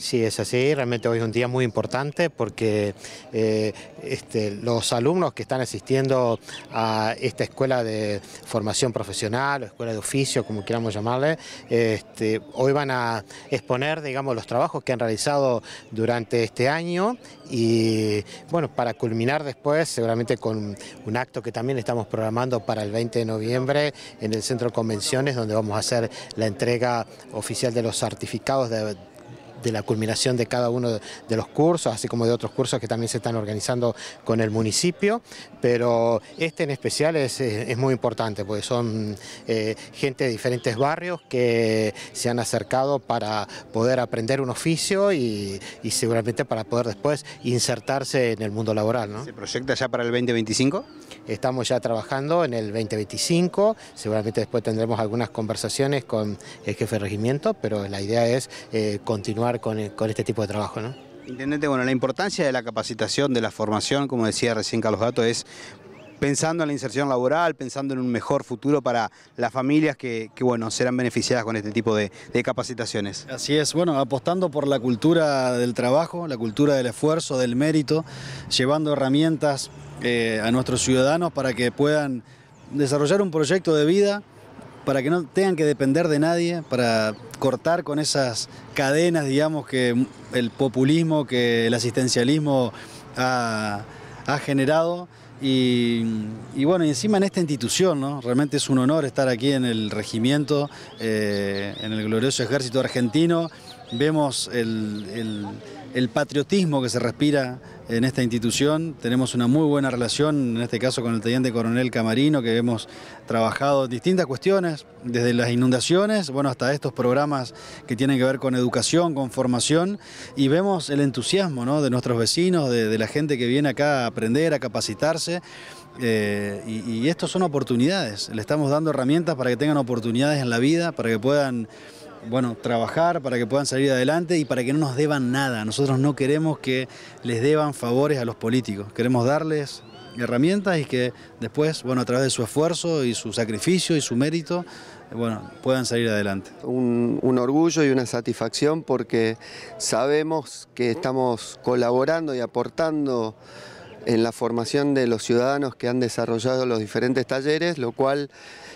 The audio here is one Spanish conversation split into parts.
Sí, es así, realmente hoy es un día muy importante porque eh, este, los alumnos que están asistiendo a esta escuela de formación profesional o escuela de oficio, como queramos llamarle, este, hoy van a exponer digamos, los trabajos que han realizado durante este año y bueno, para culminar después seguramente con un acto que también estamos programando para el 20 de noviembre en el Centro de Convenciones donde vamos a hacer la entrega oficial de los certificados de de la culminación de cada uno de los cursos, así como de otros cursos que también se están organizando con el municipio, pero este en especial es, muy importante, porque son eh, gente de diferentes barrios que se han acercado para poder aprender un oficio y, seguramente para poder después insertarse en el mundo laboral. ¿Se proyecta ya para el 2025? Estamos ya trabajando en el 2025, seguramente después tendremos algunas conversaciones con el jefe de regimiento, pero la idea es eh, continuar con, este tipo de trabajo. ¿no? Intendente, bueno, la importancia de la capacitación, de la formación, como decía recién Carlos Gato, es pensando en la inserción laboral, pensando en un mejor futuro para las familias que, bueno, serán beneficiadas con este tipo de, capacitaciones. Así es, bueno, apostando por la cultura del trabajo, la cultura del esfuerzo, del mérito, llevando herramientas eh, a nuestros ciudadanos para que puedan desarrollar un proyecto de vida para que no tengan que depender de nadie, para cortar con esas cadenas, digamos, que el populismo, que el asistencialismo ha, generado. Y, bueno, y encima en esta institución, ¿no? Realmente es un honor estar aquí en el regimiento, eh, en el glorioso ejército argentino. Vemos el el patriotismo que se respira en esta institución. Tenemos una muy buena relación, en este caso con el teniente coronel Camarino, que hemos trabajado distintas cuestiones, desde las inundaciones, bueno, hasta estos programas que tienen que ver con educación, con formación, y vemos el entusiasmo ¿no? de nuestros vecinos, de, la gente que viene acá a aprender, a capacitarse. Eh, y, y estos son oportunidades, le estamos dando herramientas para que tengan oportunidades en la vida, para que puedan bueno, trabajar para que puedan salir adelante y para que no nos deban nada. Nosotros no queremos que les deban favores a los políticos, queremos darles herramientas y que después, bueno, a través de su esfuerzo y su sacrificio y su mérito, bueno, puedan salir adelante. Un, orgullo y una satisfacción porque sabemos que estamos colaborando y aportando en la formación de los ciudadanos que han desarrollado los diferentes talleres, lo cual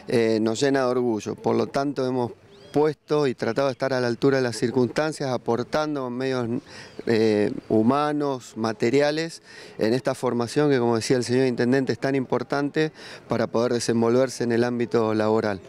eh, nos llena de orgullo. Por lo tanto, hemos puesto y tratado de estar a la altura de las circunstancias, aportando medios eh, humanos, materiales, en esta formación que, como decía el señor Intendente, es tan importante para poder desenvolverse en el ámbito laboral.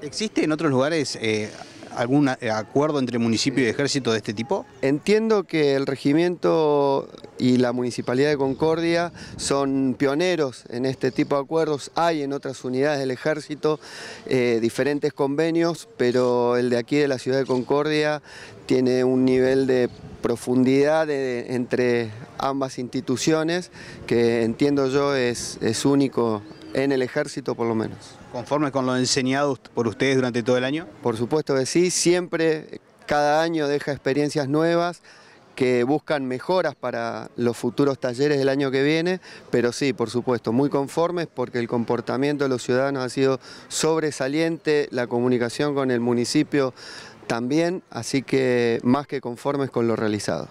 ¿Existe en otros lugares eh, algún eh, acuerdo entre municipio y ejército de este tipo? Entiendo que el regimiento y la Municipalidad de Concordia son pioneros en este tipo de acuerdos. Hay en otras unidades del ejército eh, diferentes convenios, pero el de aquí de la ciudad de Concordia tiene un nivel de profundidad entre ambas instituciones que entiendo yo es, es único en el ejército por lo menos. ¿Conformes con lo enseñado por ustedes durante todo el año? Por supuesto que sí, siempre, cada año deja experiencias nuevas que buscan mejoras para los futuros talleres del año que viene, pero sí, por supuesto, muy conformes porque el comportamiento de los ciudadanos ha sido sobresaliente, la comunicación con el municipio también, así que más que conformes con lo realizado.